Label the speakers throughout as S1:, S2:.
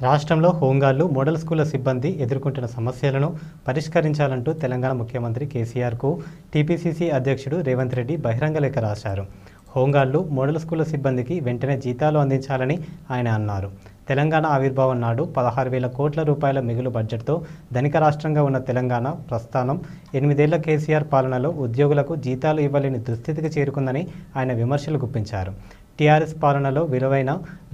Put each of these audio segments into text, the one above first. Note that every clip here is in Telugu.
S1: రాష్ట్రంలో హోంగార్లు మోడల్ స్కూళ్ళ సిబ్బంది ఎదుర్కొంటున్న సమస్యలను పరిష్కరించాలంటూ తెలంగాణ ముఖ్యమంత్రి కేసీఆర్కు టీపీసీసీ అధ్యక్షుడు రేవంత్ రెడ్డి బహిరంగ లేఖ రాశారు. హోంగార్లు మోడల్ స్కూళ్ళ సిబ్బందికి వెంటనే జీతాలు అందించాలని ఆయన అన్నారు. తెలంగాణ ఆవిర్భావం నాడు పదహారు వేల కోట్ల రూపాయల మిగులు బడ్జెట్తో ధనిక రాష్ట్రంగా ఉన్న తెలంగాణ ప్రస్థానం ఎనిమిదేళ్ళ కేసీఆర్ పాలనలో ఉద్యోగులకు జీతాలు ఇవ్వలేని దుస్థితికి చేరుకుందని ఆయన విమర్శలు గుప్పించారు. టీఆర్ఎస్ పాలనలో విలువైన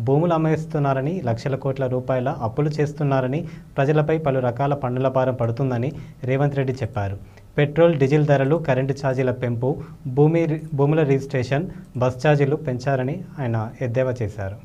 S1: భూములు అమ్మేస్తున్నారని లక్షల కోట్ల రూపాయల అప్పులు చేస్తున్నారని ప్రజలపై పలు రకాల పన్నుల భారం పడుతుందని రేవంత్ రెడ్డి చెప్పారు. పెట్రోల్ డీజిల్ ధరలు కరెంటు ఛార్జీల పెంపు భూమి భూముల రిజిస్ట్రేషన్ బస్ ఛార్జీలు పెంచారని ఆయన ఎద్దేవా చేశారు.